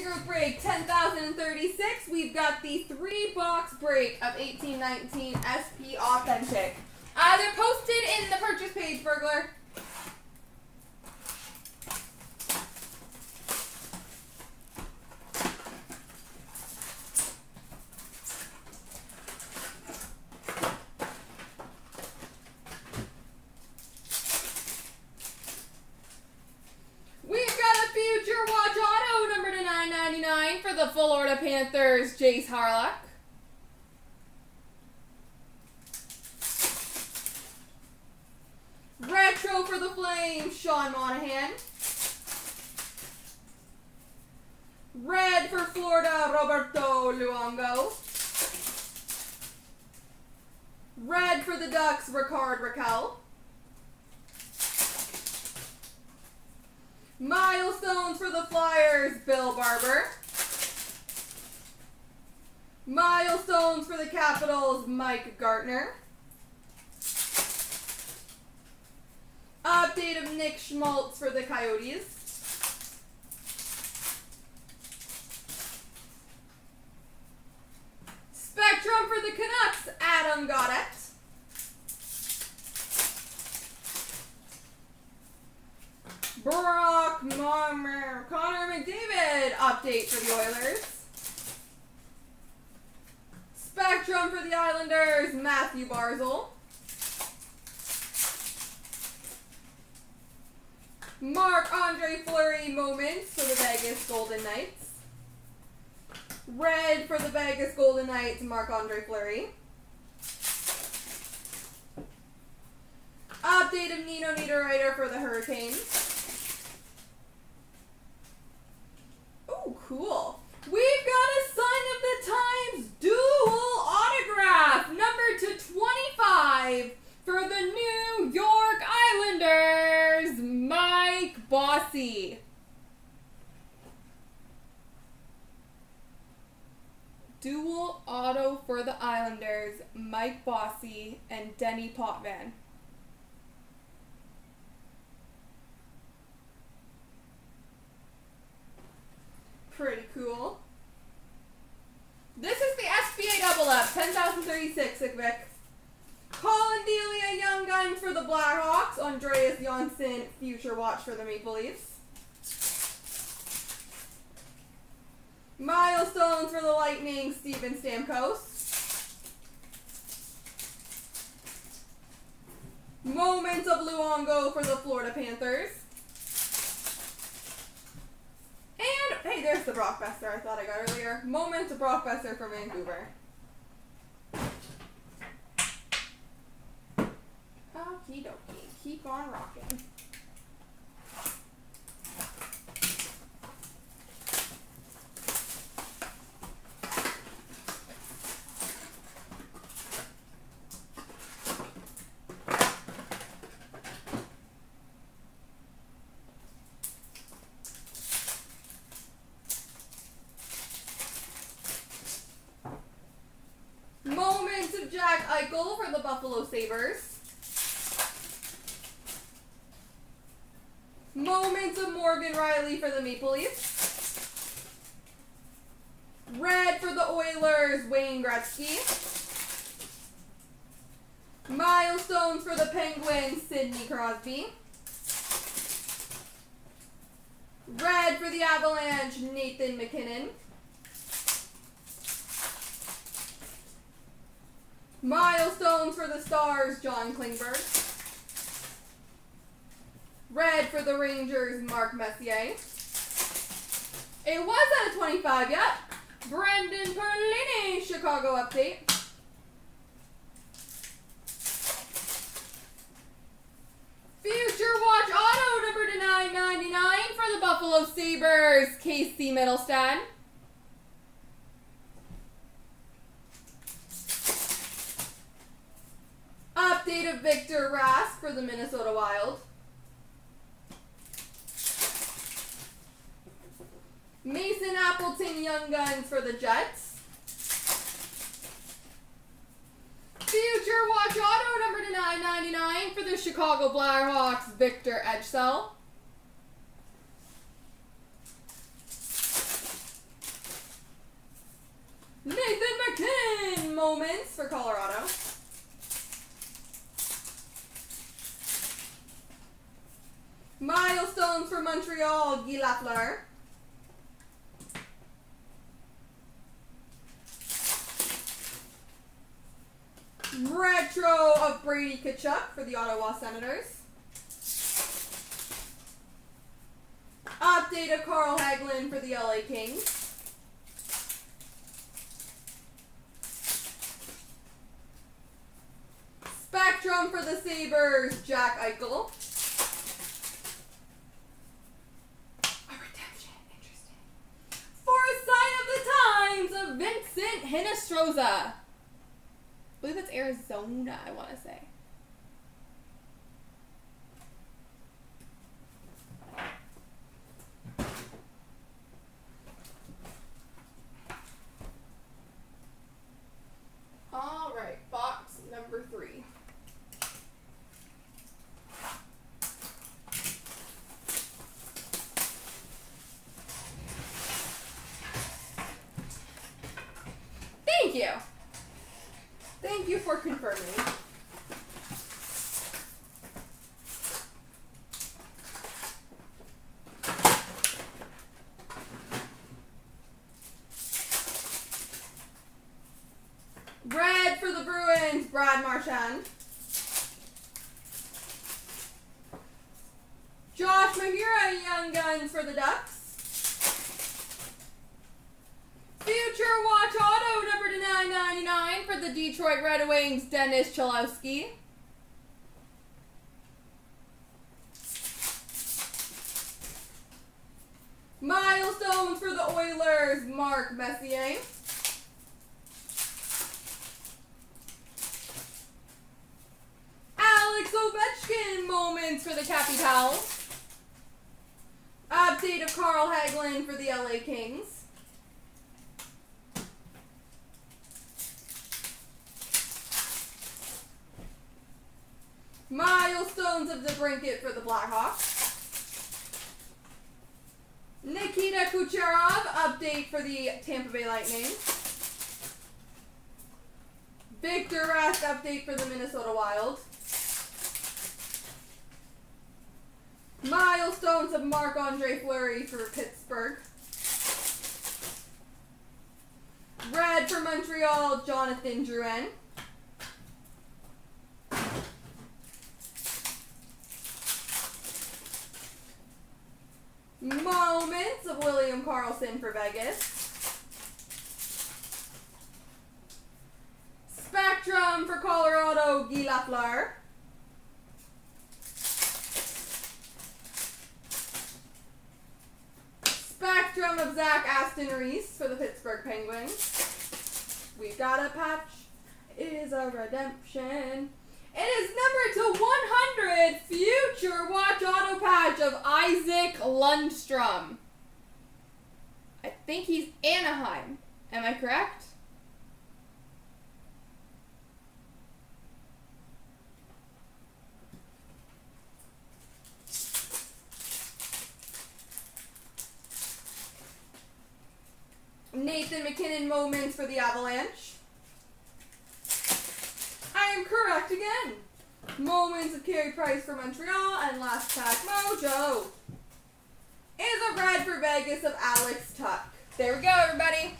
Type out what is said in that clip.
Multi-group break 10,036. We've got the three-box break of 1819 SP Authentic. Uh, they're posted in the purchase page, Burglar. We've got a future watch auto number to 999 for the Florida Panthers, Jayce Hawryluk. Retro for the Flames, Sean Monahan. Red for Florida, Roberto Luongo. Red for the Ducks, Rickard Rakell. Milestones for the Flyers, Bill Barber. Milestones for the Capitals, Mike Gartner. Update of Nick Schmaltz for the Coyotes. Spectrum for the Canucks, Adam Gaudette. Brock Marmer, Connor McDavid update for the Oilers. Spectrum for the Islanders, Mathew Barzal. Marc Andre Fleury moments for the Vegas Golden Knights. Red for the Vegas Golden Knights, Marc Andre Fleury. Update of Nino Niederreiter for the Hurricanes. Oh, cool. We've got a Sign of the Times dual autograph, number to 25 for the New York Islanders, Mike Bossy. Auto for the Islanders, Mike Bossy and Denis Potvin. Pretty cool. This is the SBA double up, 10,036 Vic. Collin Delia, Young Gun for the Blackhawks. Andreas Johnsson, Future Watch for the Maple Leafs. Milestones for the Lightning, Steven Stamkos. Moments of Luongo for the Florida Panthers. And, hey, there's the Brock Boeser I thought I got earlier. Moments of Brock Boeser for Vancouver. Okie dokie. Keep on rocking. Moments of Jack Eichel for the Buffalo Sabres. Moments of Morgan Rielly for the Maple Leafs. Red for the Oilers, Wayne Gretzky. Milestones for the Penguins, Sidney Crosby. Red for the Avalanche, Nathan MacKinnon. Milestones for the Stars, John Klingberg. Red for the Rangers, Mark Messier. It was at a 25, yep. Brendan Perlini, Chicago update. Future Watch Auto number to 999 for the Buffalo Sabres, Casey Mittelstadt. update of Victor Rask for the Minnesota Wild. Mason Appleton Young Guns for the Jets. Future Watch Auto number to 999 for the Chicago Blackhawks, Victor Ejdsell. Nathan MacKinnon moments for Colorado. Montreal, Guy Lafleur. Retro of Brady Tkachuk for the Ottawa Senators. Update of Carl Hagelin for the LA Kings. Spectrum for the Sabres, Jack Eichel. A redemption, interesting. For a sign of the times of Vincent I believe it's Arizona, I want to say. All right, box number three. Thank you. Thank you for confirming. Red for the Bruins, Brad Marchand. Josh Mahura, Young Guns for the Ducks. Future Watch Auto number to 999 for the Detroit Red Wings, Dennis Cholowski. Milestones for the Oilers, Mark Messier. Alex Ovechkin moments for the Capitals. Update of Carl Hagelin for the LA Kings. Milestones of the Brinket for the Blackhawks. Nikita Kucherov, update for the Tampa Bay Lightning. Victor Rask, update for the Minnesota Wild. Milestones of Marc Andre Fleury for Pittsburgh. Red for Montreal, Jonathan Drouin. Moments of William Karlsson for Vegas. Spectrum for Colorado, Guy Lafleur. Spectrum of Zach Aston Reese for the Pittsburgh Penguins. We've got a patch. It is a redemption. It is number to 100 Future Watch Auto Patch of Isac Lundeström. I think he's Anaheim. Am I correct? Nathan MacKinnon moments for the Avalanche. I am correct again. Moments of Carey Price for Montreal and last pack mojo is a red for Vegas of Alex Tuch. There we go, everybody.